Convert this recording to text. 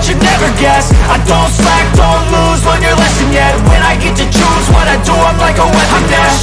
that you never guess. I don't slack, don't lose, learn your lesson yet. When I get to choose what I do, I'm like a weapon. I'm